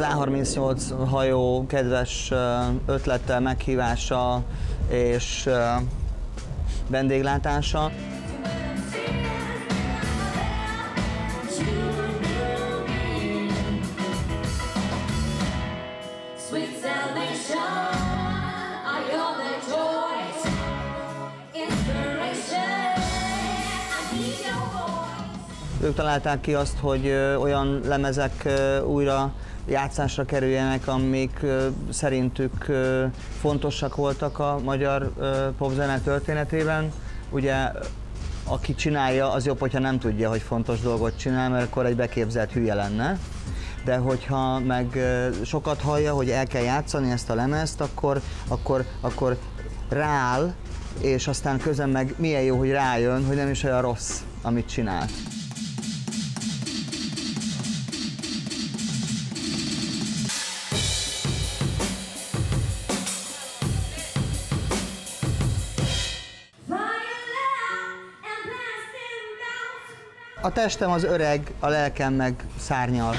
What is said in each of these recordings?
A38 hajó kedves ötlettel, meghívása és vendéglátása. Ők találták ki azt, hogy olyan lemezek újra játszásra kerüljenek, amik szerintük fontosak voltak a magyar popzene történetében. Ugye aki csinálja, az jobb, hogyha nem tudja, hogy fontos dolgot csinál, mert akkor egy beképzelt hülye lenne. De hogyha meg sokat hallja, hogy el kell játszani ezt a lemezt, akkor, akkor, akkor rááll, és aztán közben meg milyen jó, hogy rájön, hogy nem is olyan rossz, amit csinál. A testem az öreg, a lelkem meg szárnyal.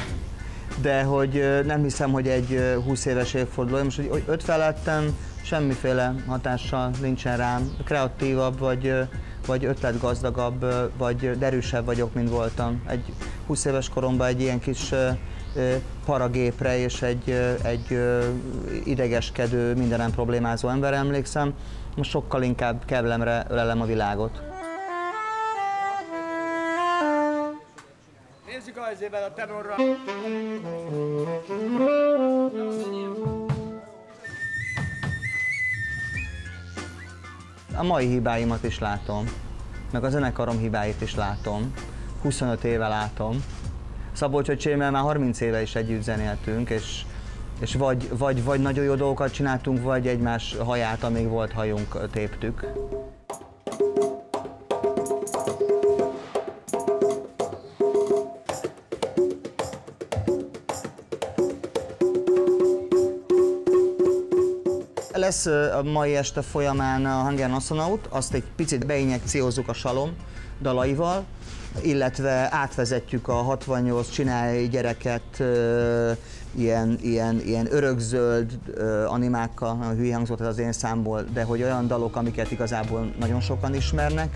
De hogy nem hiszem, hogy egy ö, 20 éves évforduló, most hogy 50 lettem, semmiféle hatással nincsen rám. Kreatívabb, vagy, vagy ötletgazdagabb, vagy derűsebb vagyok, mint voltam. Egy 20 éves koromban egy ilyen kis paragépre és egy, egy idegeskedő, mindenem problémázó ember emlékszem. Most sokkal inkább kellemre ölelem a világot. Nézzük a izével a tenorra. A mai hibáimat is látom, meg a zenekarom hibáit is látom. 25 éve látom. Szabolcs öcsémmel már 30 éve is együtt zenéltünk, és, és vagy, vagy, vagy nagyon jó dolgokat csináltunk, vagy egymás haját, amíg volt hajunk, téptük. Lesz a mai este folyamán a Hunger Astronaut, azt egy picit beinjekciózzuk a salom dalaival, illetve átvezetjük a 68 csinálj gyereket ilyen, ilyen, ilyen örökzöld animákkal, hülye hangzott ez az én számból, de hogy olyan dalok, amiket igazából nagyon sokan ismernek.